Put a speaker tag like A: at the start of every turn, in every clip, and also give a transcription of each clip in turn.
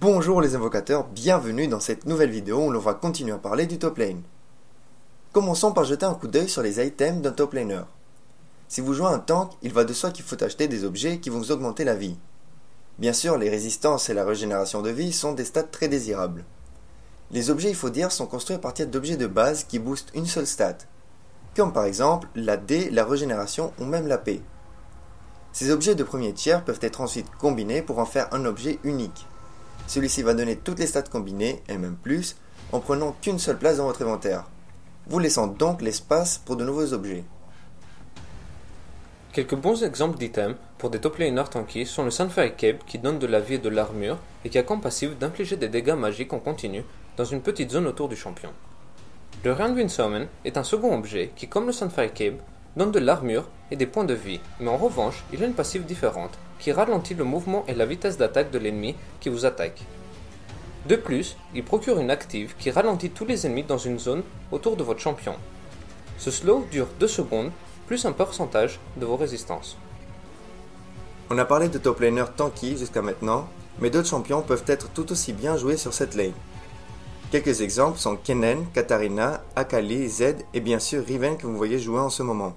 A: Bonjour les invocateurs, bienvenue dans cette nouvelle vidéo où l'on va continuer à parler du top lane. Commençons par jeter un coup d'œil sur les items d'un top laner. Si vous jouez un tank, il va de soi qu'il faut acheter des objets qui vont vous augmenter la vie. Bien sûr, les résistances et la régénération de vie sont des stats très désirables. Les objets, il faut dire, sont construits à partir d'objets de base qui boostent une seule stat, comme par exemple la D, la régénération ou même la P. Ces objets de premier tiers peuvent être ensuite combinés pour en faire un objet unique. Celui-ci va donner toutes les stats combinées, et même plus, en prenant qu'une seule place dans votre inventaire, vous laissant donc l'espace pour de nouveaux objets.
B: Quelques bons exemples d'items pour des top laners tanky sont le Sunfire Cape qui donne de la vie et de l'armure et qui a comme passif d'infliger des dégâts magiques en continu dans une petite zone autour du champion. Le Summon est un second objet qui, comme le Sunfire Cape, donne de l'armure et des points de vie, mais en revanche, il a une passive différente qui ralentit le mouvement et la vitesse d'attaque de l'ennemi qui vous attaque. De plus, il procure une active qui ralentit tous les ennemis dans une zone autour de votre champion. Ce slow dure 2 secondes plus un pourcentage de vos résistances.
A: On a parlé de top laner tanky jusqu'à maintenant, mais d'autres champions peuvent être tout aussi bien joués sur cette lane. Quelques exemples sont Kennen, Katarina, Akali, Zed et bien sûr Riven que vous voyez jouer en ce moment.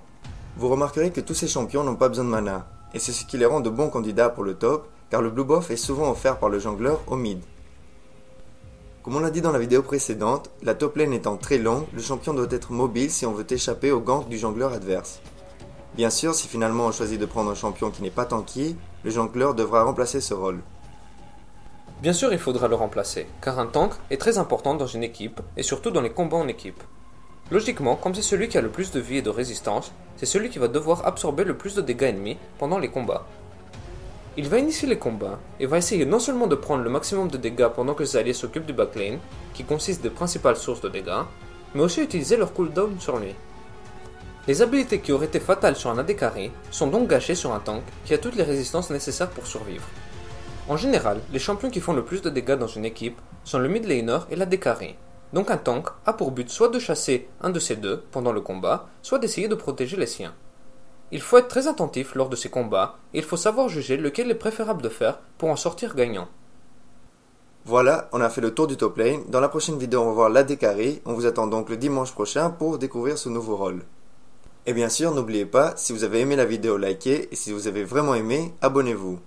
A: Vous remarquerez que tous ces champions n'ont pas besoin de mana, et c'est ce qui les rend de bons candidats pour le top, car le blue buff est souvent offert par le jongleur au mid. Comme on l'a dit dans la vidéo précédente, la top lane étant très longue, le champion doit être mobile si on veut échapper au gank du jongleur adverse. Bien sûr, si finalement on choisit de prendre un champion qui n'est pas tanky, le jongleur devra remplacer ce rôle.
B: Bien sûr, il faudra le remplacer, car un tank est très important dans une équipe, et surtout dans les combats en équipe. Logiquement, comme c'est celui qui a le plus de vie et de résistance, c'est celui qui va devoir absorber le plus de dégâts ennemis pendant les combats. Il va initier les combats et va essayer non seulement de prendre le maximum de dégâts pendant que ses alliés s'occupent du backlane, qui consiste des principales sources de dégâts, mais aussi utiliser leur cooldown sur lui. Les habilités qui auraient été fatales sur un AD sont donc gâchées sur un tank qui a toutes les résistances nécessaires pour survivre. En général, les champions qui font le plus de dégâts dans une équipe sont le mid laner et l'AD carry. Donc un tank a pour but soit de chasser un de ces deux pendant le combat, soit d'essayer de protéger les siens. Il faut être très attentif lors de ces combats et il faut savoir juger lequel est préférable de faire pour en sortir gagnant.
A: Voilà, on a fait le tour du top lane. Dans la prochaine vidéo, on va voir l'AD carry. On vous attend donc le dimanche prochain pour découvrir ce nouveau rôle. Et bien sûr, n'oubliez pas, si vous avez aimé la vidéo, likez et si vous avez vraiment aimé, abonnez-vous.